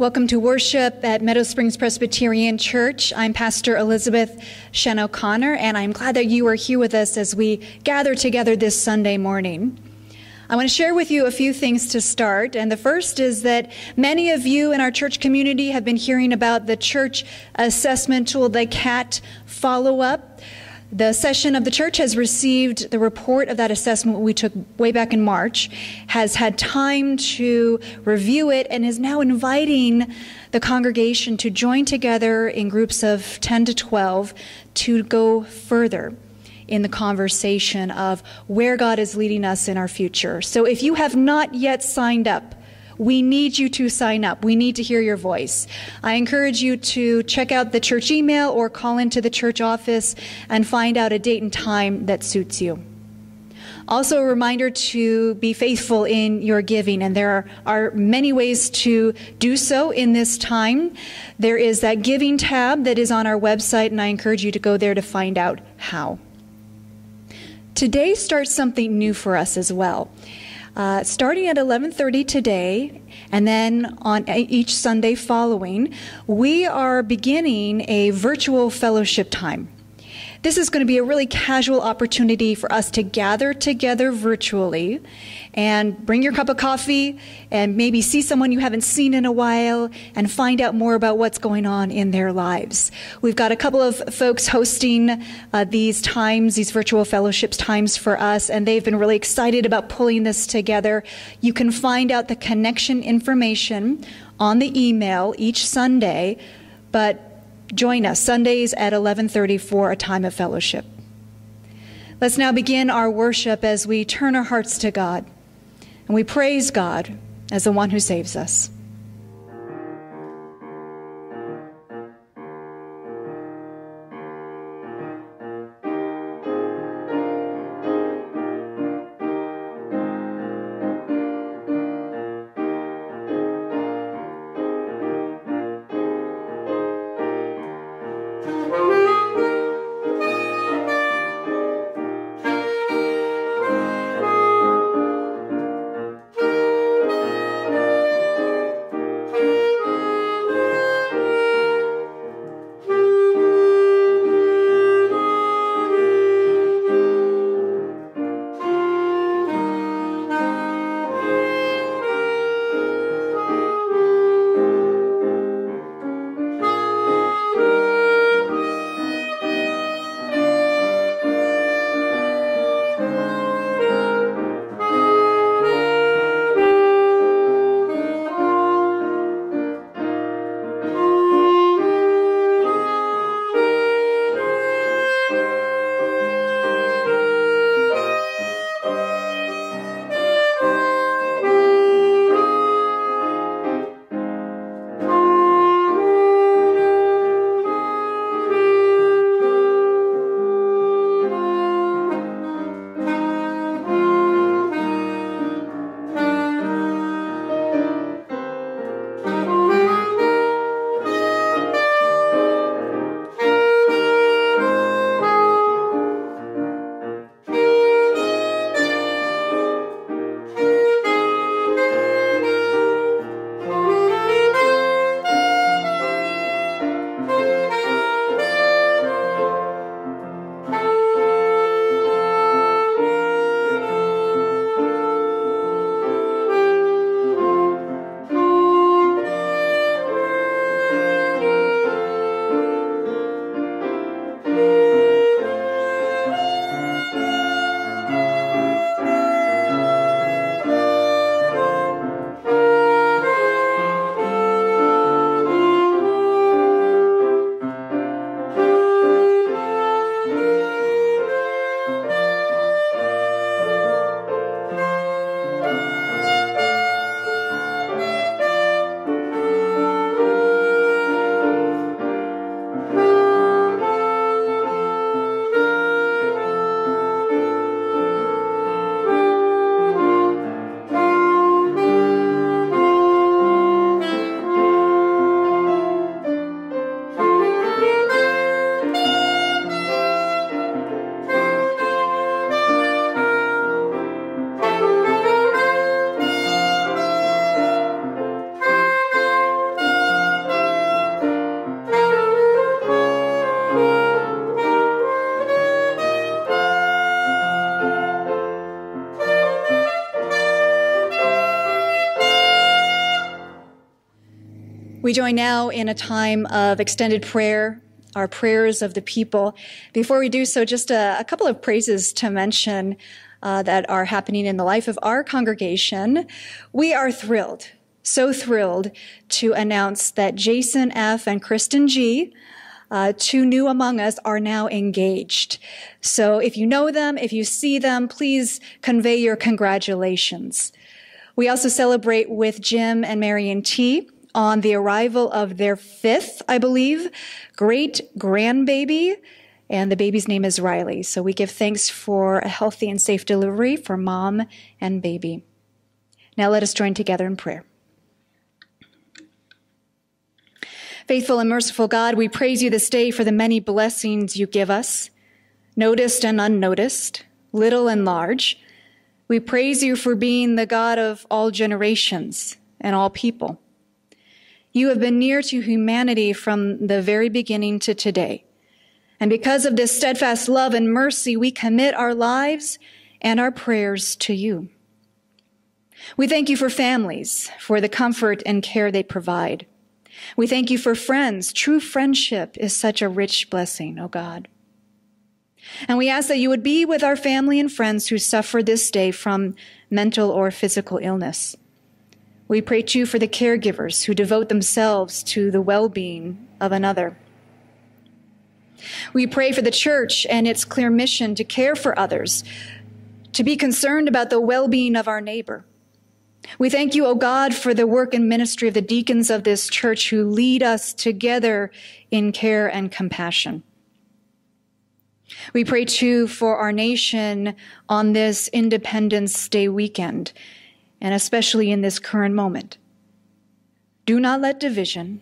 Welcome to worship at Meadow Springs Presbyterian Church. I'm Pastor Elizabeth Shen O'Connor, and I'm glad that you are here with us as we gather together this Sunday morning. I want to share with you a few things to start. And the first is that many of you in our church community have been hearing about the church assessment tool, the CAT follow up. The session of the church has received the report of that assessment we took way back in March, has had time to review it, and is now inviting the congregation to join together in groups of 10 to 12 to go further in the conversation of where God is leading us in our future. So if you have not yet signed up, we need you to sign up. We need to hear your voice. I encourage you to check out the church email or call into the church office and find out a date and time that suits you. Also, a reminder to be faithful in your giving, and there are, are, many ways to do so in this time. There is that giving tab that is on our website, and I encourage you to go there to find out how. Today starts something new for us as well. Uh, starting at 11:30 today, and then on each Sunday following, we are beginning a virtual fellowship time. This is going to be a really casual opportunity for us to gather together virtually and bring your cup of coffee and maybe see someone you haven't seen in a while and find out more about what's going on in their lives. We've got a couple of folks hosting uh, these times, these virtual fellowships times for us, and they've been really excited about pulling this together. You can find out the connection information on the email each Sunday, but Join us Sundays at 11:30 for a time of fellowship. Let's now begin our worship as we turn our hearts to God and we praise God as the one who saves us. We join now in a time of extended prayer, our prayers of the people. Before we do so, just a, a couple of praises to mention uh, that are happening in the life of our congregation. We are thrilled, so thrilled to announce that Jason F. and Kristen G. Uh, two new among us are now engaged. So if you know them, if you see them, please convey your congratulations. We also celebrate with Jim and Marion T on the arrival of their fifth, I believe, great grandbaby. And the baby's name is Riley. So we give thanks for a healthy and safe delivery for mom and baby. Now let us join together in prayer. Faithful and merciful God, we praise you this day for the many blessings you give us, noticed and unnoticed, little and large. We praise you for being the God of all generations and all people. You have been near to humanity from the very beginning to today. And because of this steadfast love and mercy, we commit our lives and our prayers to you. We thank you for families, for the comfort and care they provide. We thank you for friends. True friendship is such a rich blessing, O oh God. And we ask that you would be with our family and friends who suffer this day from mental or physical illness. We pray too for the caregivers who devote themselves to the well being of another. We pray for the church and its clear mission to care for others, to be concerned about the well being of our neighbor. We thank you, O God, for the work and ministry of the deacons of this church who lead us together in care and compassion. We pray too for our nation on this Independence Day weekend and especially in this current moment. Do not let division,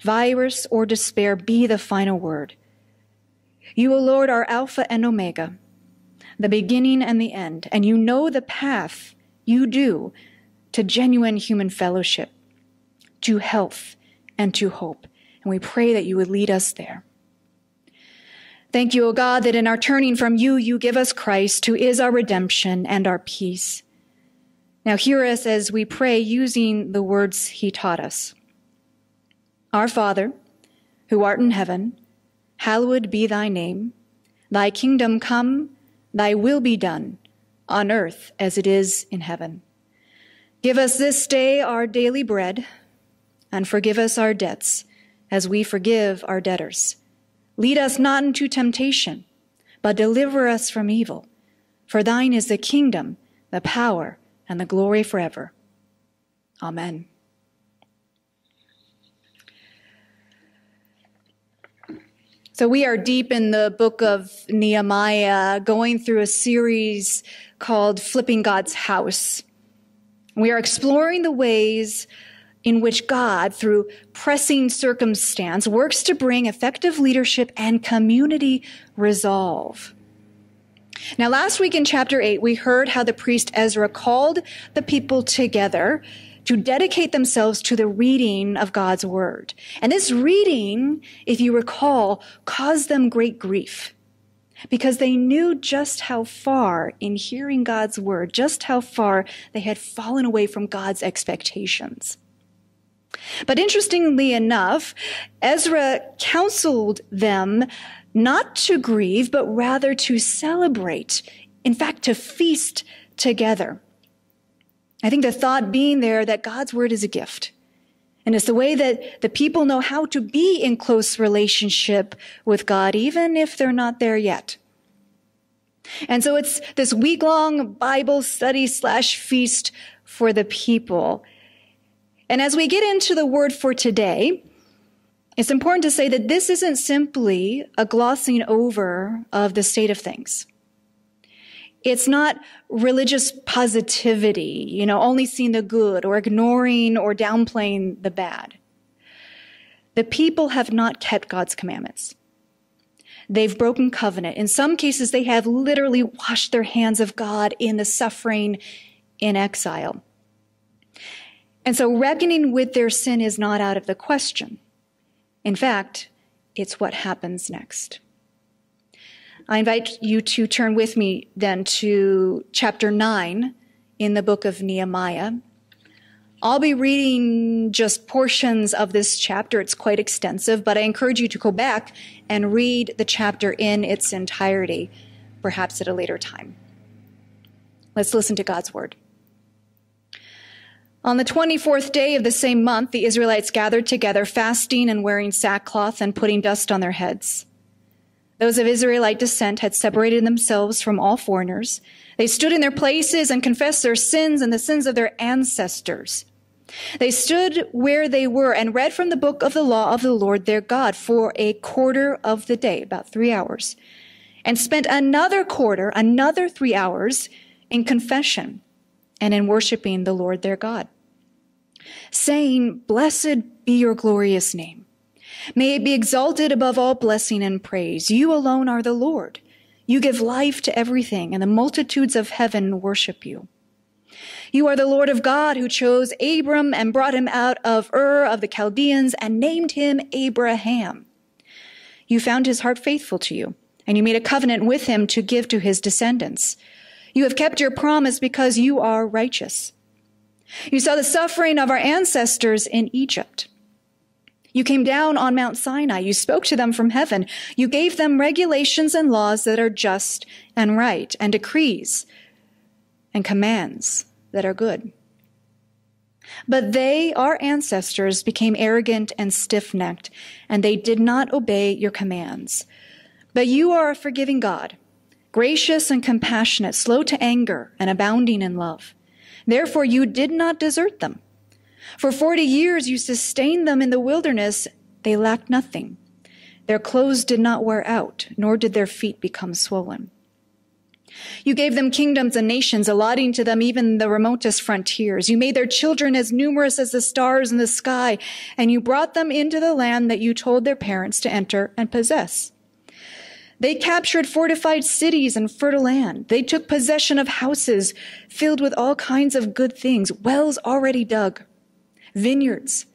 virus, or despair be the final word. You, O Lord, are Alpha and Omega, the beginning and the end, and you know the path you do to genuine human fellowship, to health, and to hope. And we pray that you would lead us there. Thank you, O God, that in our turning from you, you give us Christ, who is our redemption and our peace. Now, hear us as we pray using the words he taught us. Our Father, who art in heaven, hallowed be thy name. Thy kingdom come, thy will be done, on earth as it is in heaven. Give us this day our daily bread, and forgive us our debts as we forgive our debtors. Lead us not into temptation, but deliver us from evil. For thine is the kingdom, the power, and the glory forever. Amen. So, we are deep in the book of Nehemiah, going through a series called Flipping God's House. We are exploring the ways in which God, through pressing circumstance, works to bring effective leadership and community resolve. Now, last week in chapter 8, we heard how the priest Ezra called the people together to dedicate themselves to the reading of God's word. And this reading, if you recall, caused them great grief because they knew just how far in hearing God's word, just how far they had fallen away from God's expectations. But interestingly enough, Ezra counseled them not to grieve, but rather to celebrate. In fact, to feast together. I think the thought being there that God's word is a gift. And it's the way that the people know how to be in close relationship with God, even if they're not there yet. And so it's this week long Bible study slash feast for the people. And as we get into the word for today, it's important to say that this isn't simply a glossing over of the state of things. It's not religious positivity, you know, only seeing the good or ignoring or downplaying the bad. The people have not kept God's commandments. They've broken covenant. In some cases, they have literally washed their hands of God in the suffering in exile. And so reckoning with their sin is not out of the question. In fact, it's what happens next. I invite you to turn with me then to chapter 9 in the book of Nehemiah. I'll be reading just portions of this chapter. It's quite extensive, but I encourage you to go back and read the chapter in its entirety, perhaps at a later time. Let's listen to God's word. On the 24th day of the same month, the Israelites gathered together, fasting and wearing sackcloth and putting dust on their heads. Those of Israelite descent had separated themselves from all foreigners. They stood in their places and confessed their sins and the sins of their ancestors. They stood where they were and read from the book of the law of the Lord their God for a quarter of the day, about three hours, and spent another quarter, another three hours in confession and in worshiping the Lord their God, saying, Blessed be your glorious name. May it be exalted above all blessing and praise. You alone are the Lord. You give life to everything, and the multitudes of heaven worship you. You are the Lord of God who chose Abram and brought him out of Ur of the Chaldeans and named him Abraham. You found his heart faithful to you, and you made a covenant with him to give to his descendants. You have kept your promise because you are righteous. You saw the suffering of our ancestors in Egypt you came down on Mount Sinai. You spoke to them from heaven. You gave them regulations and laws that are just and right, and decrees and commands that are good. But they, our ancestors, became arrogant and stiff necked, and they did not obey your commands. But you are a forgiving God, gracious and compassionate, slow to anger, and abounding in love. Therefore, you did not desert them for 40 years you sustained them in the wilderness. They lacked nothing. Their clothes did not wear out, nor did their feet become swollen. You gave them kingdoms and nations, allotting to them even the remotest frontiers. You made their children as numerous as the stars in the sky, and you brought them into the land that you told their parents to enter and possess. They captured fortified cities and fertile land. They took possession of houses filled with all kinds of good things, wells already dug vineyards,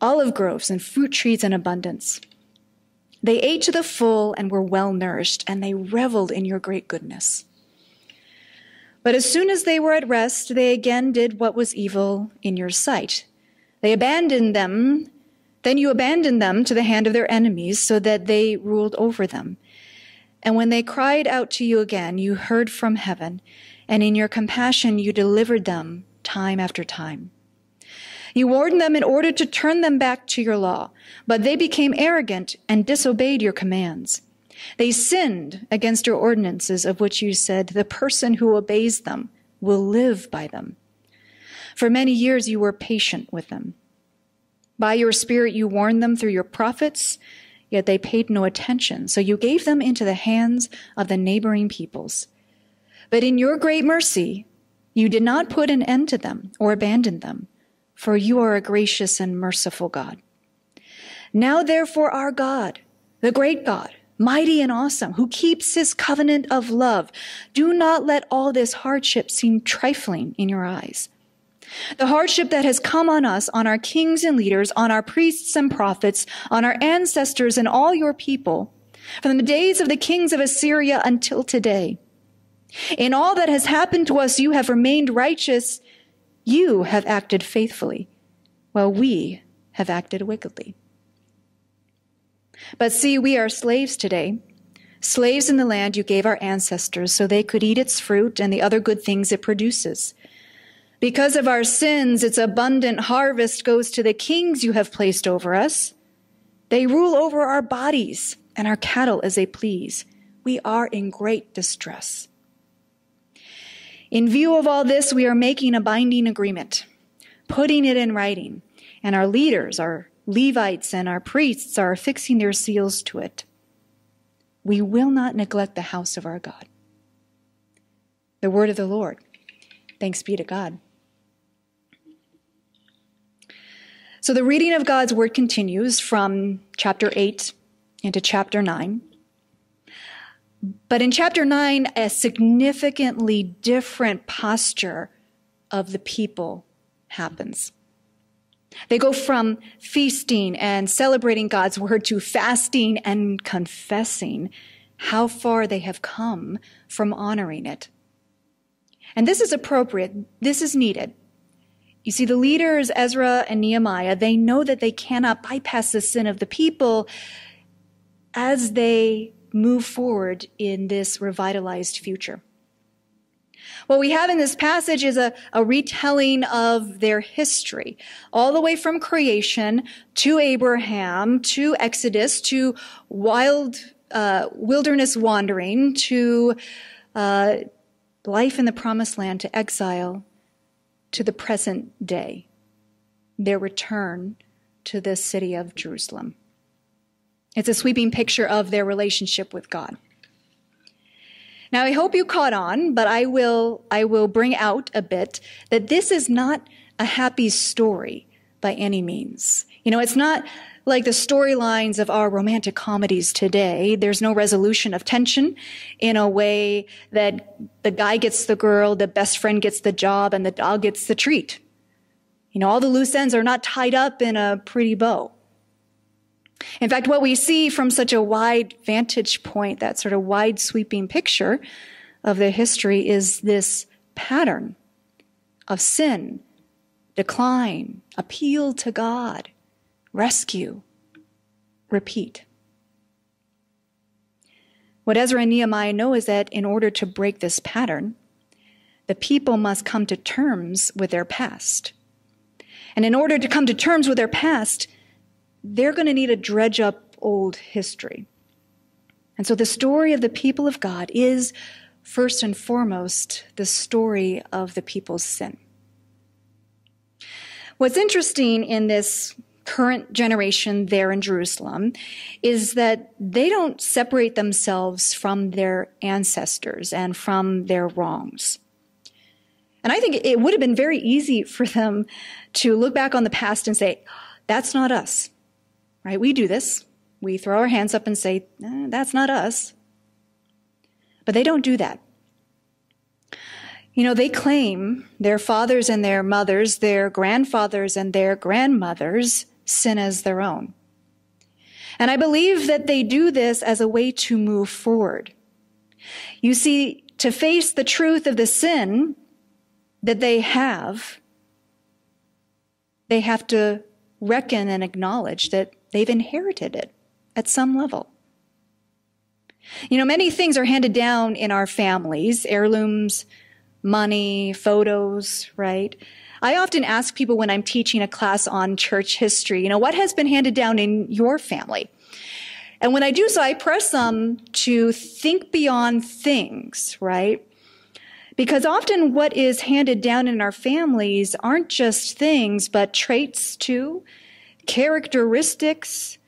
olive groves, and fruit trees in abundance. They ate to the full and were well nourished, and they reveled in your great goodness. But as soon as they were at rest, they again did what was evil in your sight. They abandoned them, then you abandoned them to the hand of their enemies, so that they ruled over them. And when they cried out to you again, you heard from heaven, and in your compassion you delivered them time after time. You warned them in order to turn them back to your law, but they became arrogant and disobeyed your commands. They sinned against your ordinances, of which you said, The person who obeys them will live by them. For many years you were patient with them. By your Spirit you warned them through your prophets, yet they paid no attention, so you gave them into the hands of the neighboring peoples. But in your great mercy, you did not put an end to them or abandon them for you are a gracious and merciful God. Now, therefore, our God, the great God, mighty and awesome, who keeps his covenant of love, do not let all this hardship seem trifling in your eyes. The hardship that has come on us, on our kings and leaders, on our priests and prophets, on our ancestors and all your people, from the days of the kings of Assyria until today. In all that has happened to us, you have remained righteous you have acted faithfully, while we have acted wickedly. But see, we are slaves today, slaves in the land you gave our ancestors so they could eat its fruit and the other good things it produces. Because of our sins, its abundant harvest goes to the kings you have placed over us. They rule over our bodies and our cattle as they please. We are in great distress. In view of all this, we are making a binding agreement, putting it in writing, and our leaders, our Levites, and our priests are affixing their seals to it. We will not neglect the house of our God. The word of the Lord. Thanks be to God. So the reading of God's word continues from chapter 8 into chapter 9. But in chapter 9, a significantly different posture of the people happens. They go from feasting and celebrating God's word to fasting and confessing how far they have come from honoring it. And this is appropriate. This is needed. You see, the leaders, Ezra and Nehemiah, they know that they cannot bypass the sin of the people as they move forward in this revitalized future. What we have in this passage is a, a retelling of their history, all the way from creation to Abraham, to Exodus, to wild uh, wilderness wandering, to uh, life in the promised land, to exile, to the present day, their return to the city of Jerusalem. It's a sweeping picture of their relationship with God. Now, I hope you caught on, but I will, I will bring out a bit that this is not a happy story by any means. You know, it's not like the storylines of our romantic comedies today. There's no resolution of tension in a way that the guy gets the girl, the best friend gets the job, and the dog gets the treat. You know, all the loose ends are not tied up in a pretty bow. In fact, what we see from such a wide vantage point, that sort of wide sweeping picture of the history, is this pattern of sin, decline, appeal to God, rescue, repeat. What Ezra and Nehemiah know is that in order to break this pattern, the people must come to terms with their past. And in order to come to terms with their past, they're going to need to dredge up old history. And so the story of the people of God is, first and foremost, the story of the people's sin. What's interesting in this current generation there in Jerusalem is that they don't separate themselves from their ancestors and from their wrongs. And I think it would have been very easy for them to look back on the past and say, that's not us right? We do this. We throw our hands up and say, eh, that's not us. But they don't do that. You know, they claim their fathers and their mothers, their grandfathers and their grandmothers sin as their own. And I believe that they do this as a way to move forward. You see, to face the truth of the sin that they have, they have to reckon and acknowledge that They've inherited it at some level. You know, many things are handed down in our families heirlooms, money, photos, right? I often ask people when I'm teaching a class on church history, you know, what has been handed down in your family? And when I do so, I press them to think beyond things, right? Because often what is handed down in our families aren't just things, but traits too, characteristics,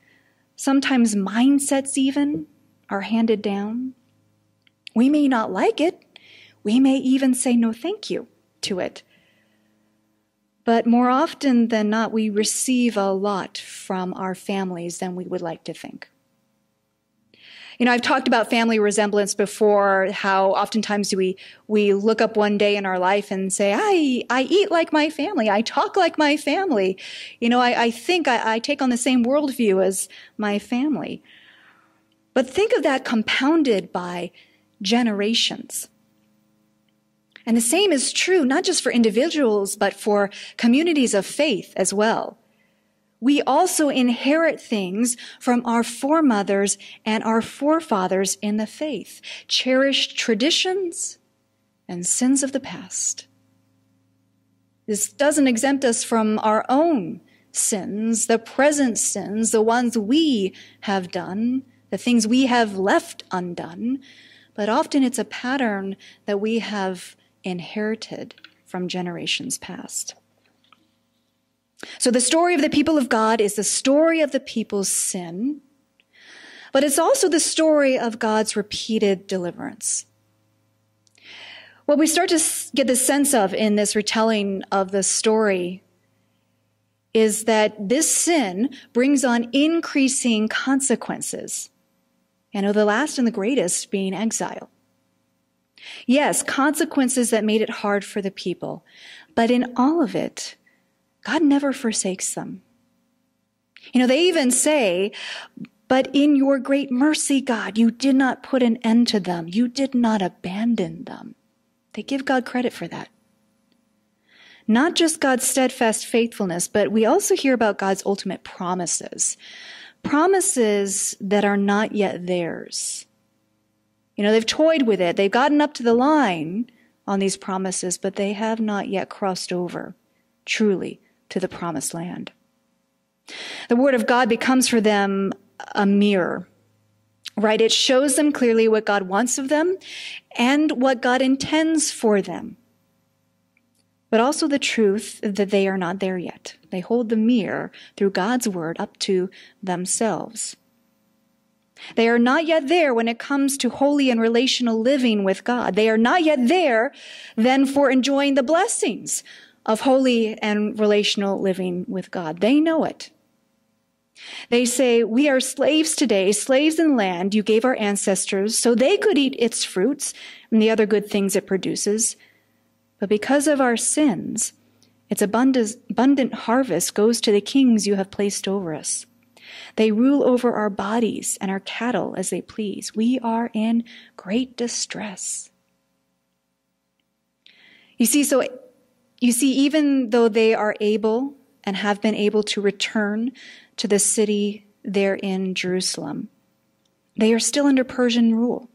sometimes mindsets even, are handed down. We may not like it. We may even say no thank you to it. But more often than not, we receive a lot from our families than we would like to think. You know, I've talked about family resemblance before, how oftentimes do we, we look up one day in our life and say, I, I eat like my family. I talk like my family. You know, I, I think I, I take on the same worldview as my family. But think of that compounded by generations. And the same is true not just for individuals, but for communities of faith as well we also inherit things from our foremothers and our forefathers in the faith, cherished traditions and sins of the past. This doesn't exempt us from our own sins, the present sins, the ones we have done, the things we have left undone, but often it's a pattern that we have inherited from generations past. So the story of the people of God is the story of the people's sin, but it's also the story of God's repeated deliverance. What we start to get the sense of in this retelling of the story is that this sin brings on increasing consequences. You know, the last and the greatest being exile. Yes, consequences that made it hard for the people, but in all of it, God never forsakes them. You know, they even say, but in your great mercy, God, you did not put an end to them. You did not abandon them. They give God credit for that. not just God's steadfast faithfulness, but we also hear about God's ultimate promises. Promises that are not yet theirs. You know, they've toyed with it. They've gotten up to the line on these promises, but they have not yet crossed over truly to the promised land. The word of God becomes for them a mirror, right? It shows them clearly what God wants of them and what God intends for them but also the truth that they are not there yet. They hold the mirror through God's word up to themselves. They are not yet there when it comes to holy and relational living with God. They are not yet there then for enjoying the blessings of holy and relational living with God. They know it. They say, We are slaves today, slaves in land you gave our ancestors so they could eat its fruits and the other good things it produces. But because of our sins, its abundant harvest goes to the kings you have placed over us. They rule over our bodies and our cattle as they please. We are in great distress. You see, so you see, even though they are able and have been able to return to the city there in Jerusalem, they are still under Persian rule.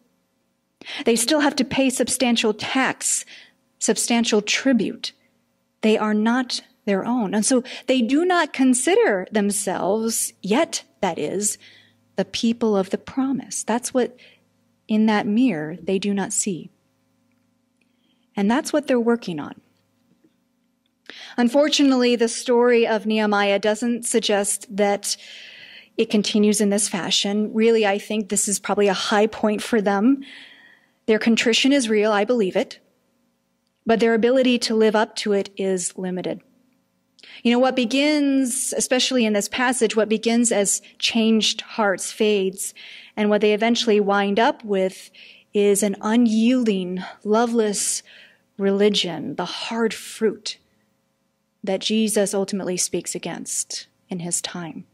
They still have to pay substantial tax substantial tribute. They are not their own. And so they do not consider themselves, yet that is, the people of the promise. That's what in that mirror they do not see. And that's what they're working on. Unfortunately, the story of Nehemiah doesn't suggest that it continues in this fashion. Really, I think this is probably a high point for them. Their contrition is real, I believe it but their ability to live up to it is limited. You know, what begins, especially in this passage, what begins as changed hearts fades, and what they eventually wind up with is an unyielding, loveless religion, the hard fruit that Jesus ultimately speaks against in his time.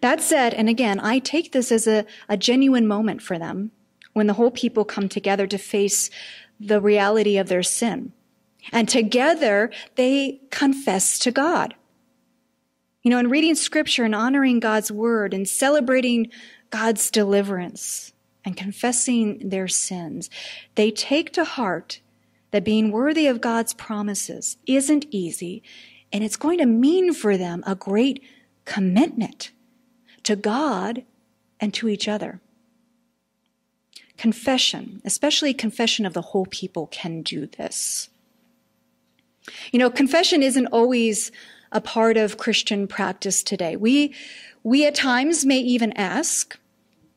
That said, and again, I take this as a, a genuine moment for them when the whole people come together to face the reality of their sin. And together they confess to God. You know, in reading scripture and honoring God's word and celebrating God's deliverance and confessing their sins, they take to heart that being worthy of God's promises isn't easy and it's going to mean for them a great commitment to God and to each other. Confession, especially confession of the whole people, can do this. You know, confession isn't always a part of Christian practice today. We, we at times may even ask,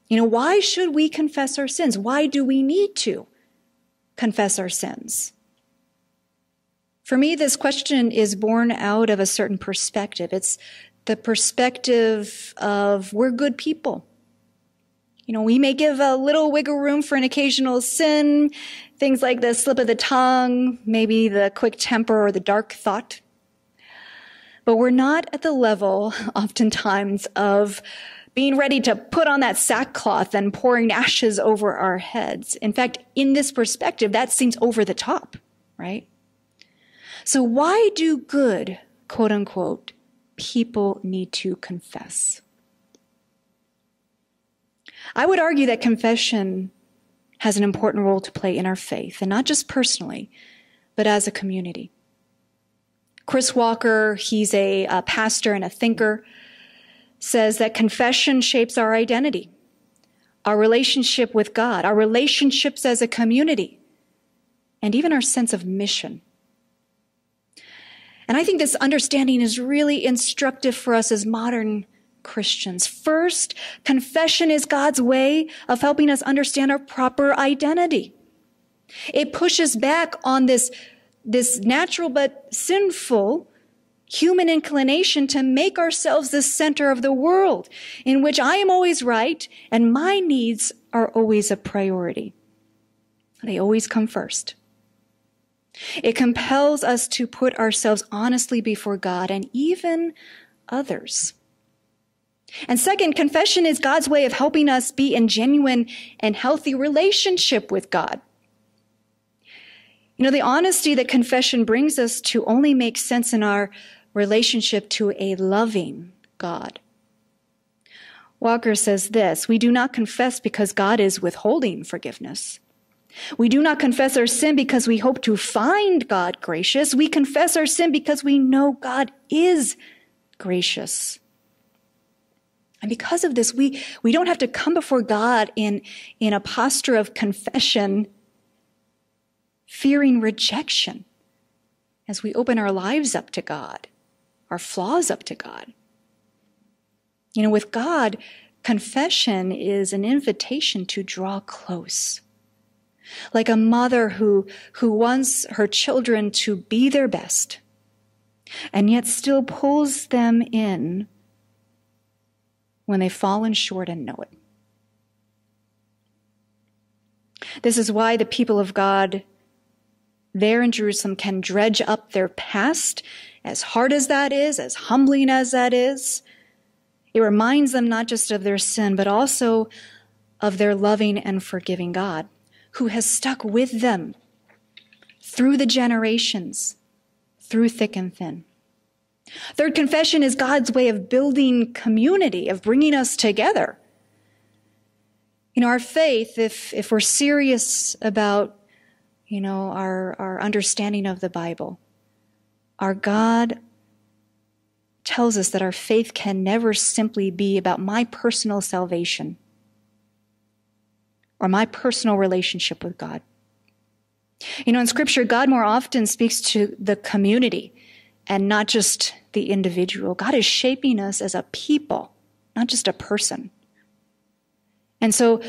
you know, why should we confess our sins? Why do we need to confess our sins? For me, this question is born out of a certain perspective. It's the perspective of we're good people. You know, we may give a little wiggle room for an occasional sin, things like the slip of the tongue, maybe the quick temper or the dark thought. But we're not at the level, oftentimes, of being ready to put on that sackcloth and pouring ashes over our heads. In fact, in this perspective, that seems over the top, right? So why do good, quote unquote, people need to confess? I would argue that confession has an important role to play in our faith, and not just personally, but as a community. Chris Walker, he's a, a pastor and a thinker, says that confession shapes our identity, our relationship with God, our relationships as a community, and even our sense of mission. And I think this understanding is really instructive for us as modern Christians. First, confession is God's way of helping us understand our proper identity. It pushes back on this, this natural but sinful human inclination to make ourselves the center of the world in which I am always right and my needs are always a priority. They always come first. It compels us to put ourselves honestly before God and even others. And second, confession is God's way of helping us be in genuine and healthy relationship with God. You know, the honesty that confession brings us to only makes sense in our relationship to a loving God. Walker says this We do not confess because God is withholding forgiveness. We do not confess our sin because we hope to find God gracious. We confess our sin because we know God is gracious. And because of this, we, we don't have to come before God in, in a posture of confession, fearing rejection as we open our lives up to God, our flaws up to God. You know, with God, confession is an invitation to draw close. Like a mother who, who wants her children to be their best and yet still pulls them in when they've fallen short and know it. This is why the people of God there in Jerusalem can dredge up their past, as hard as that is, as humbling as that is. It reminds them not just of their sin, but also of their loving and forgiving God who has stuck with them through the generations, through thick and thin. Third confession is God's way of building community, of bringing us together. In our faith, if, if we're serious about, you know, our, our understanding of the Bible, our God tells us that our faith can never simply be about my personal salvation or my personal relationship with God. You know, in scripture, God more often speaks to the community and not just the individual. God is shaping us as a people, not just a person. And so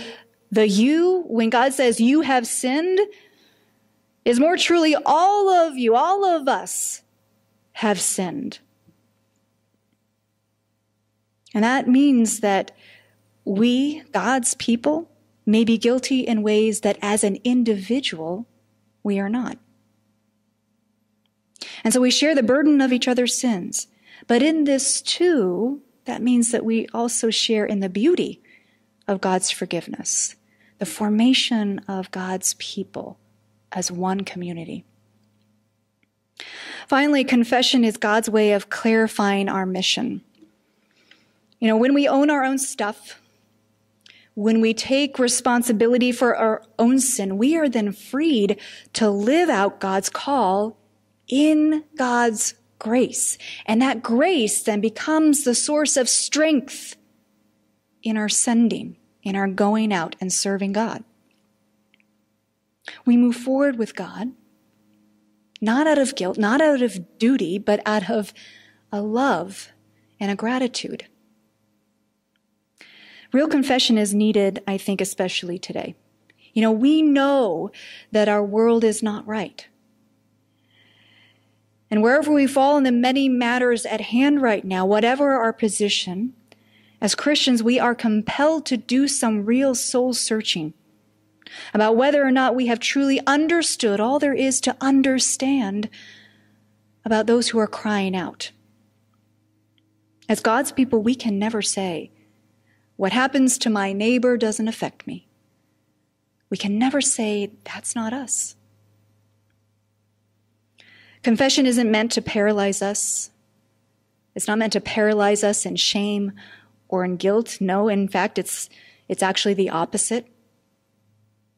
the you, when God says you have sinned, is more truly all of you, all of us have sinned. And that means that we, God's people, may be guilty in ways that as an individual, we are not. And so we share the burden of each other's sins. But in this too, that means that we also share in the beauty of God's forgiveness, the formation of God's people as one community. Finally, confession is God's way of clarifying our mission. You know, when we own our own stuff, when we take responsibility for our own sin, we are then freed to live out God's call in God's grace. And that grace then becomes the source of strength in our sending, in our going out and serving God. We move forward with God, not out of guilt, not out of duty, but out of a love and a gratitude. Real confession is needed, I think, especially today. You know, we know that our world is not right. And wherever we fall in the many matters at hand right now, whatever our position, as Christians, we are compelled to do some real soul searching about whether or not we have truly understood all there is to understand about those who are crying out. As God's people, we can never say, What happens to my neighbor doesn't affect me. We can never say, That's not us. Confession isn't meant to paralyze us. It's not meant to paralyze us in shame or in guilt. No, in fact, it's, it's actually the opposite.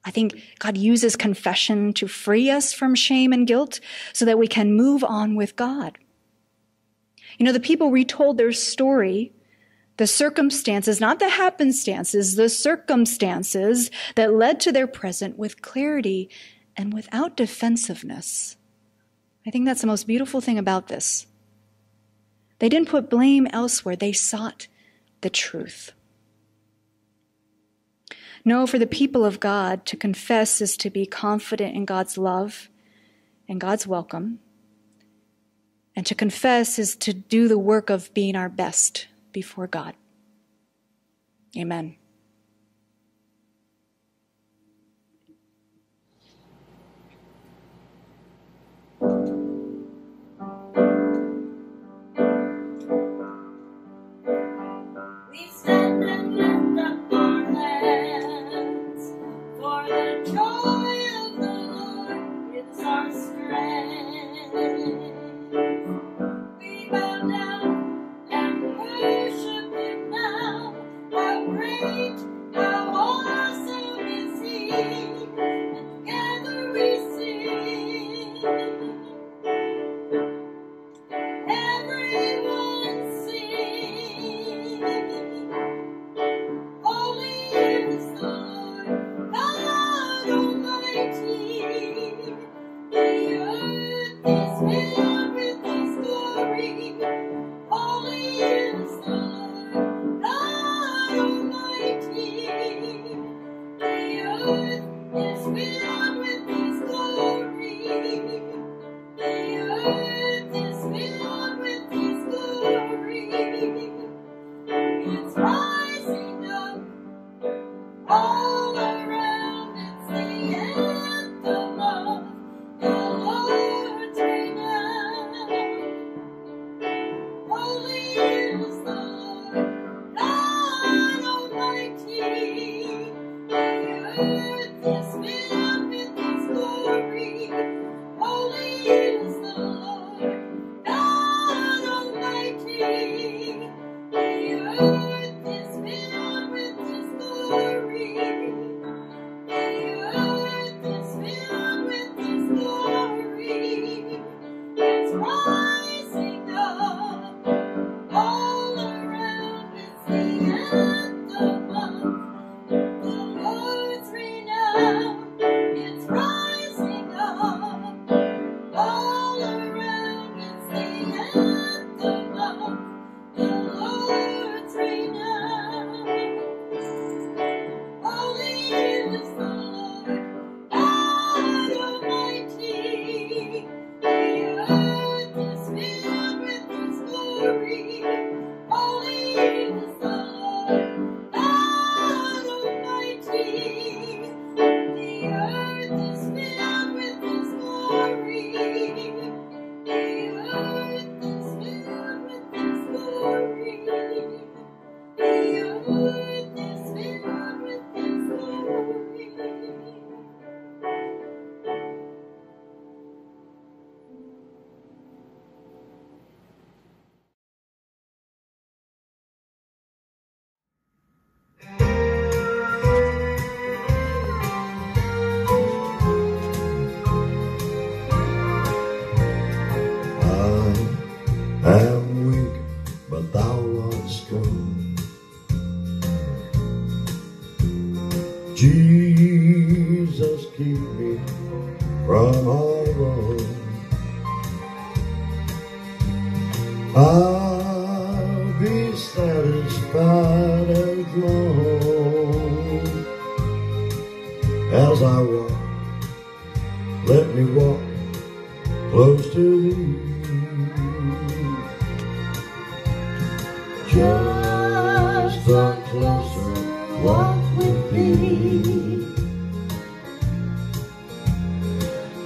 I think God uses confession to free us from shame and guilt so that we can move on with God. You know, the people retold their story, the circumstances, not the happenstances, the circumstances that led to their present with clarity and without defensiveness. I think that's the most beautiful thing about this. They didn't put blame elsewhere, they sought the truth. No, for the people of God, to confess is to be confident in God's love and God's welcome. And to confess is to do the work of being our best before God. Amen.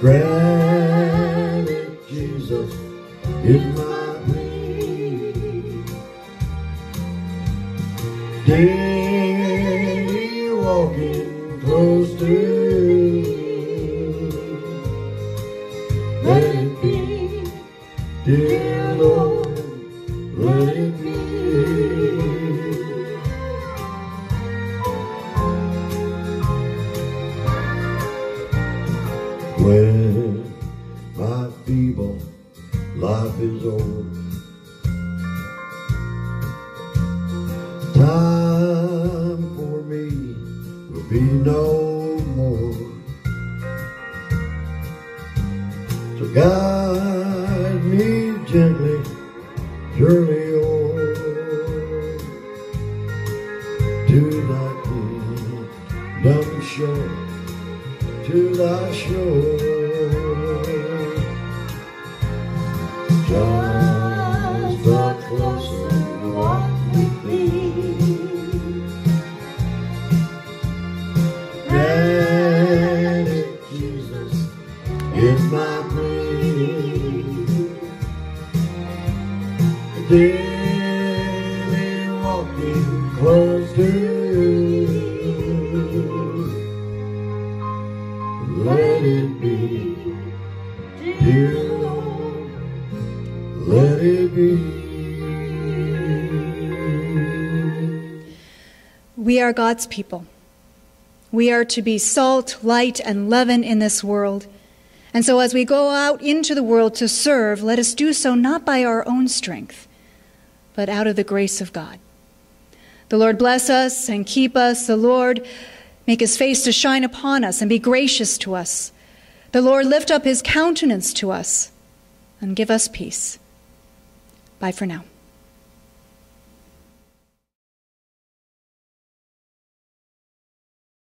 breath. We are God's people. We are to be salt, light, and leaven in this world. And so, as we go out into the world to serve, let us do so not by our own strength, but out of the grace of God. The Lord bless us and keep us. The Lord make his face to shine upon us and be gracious to us. The Lord lift up his countenance to us and give us peace. Bye for now.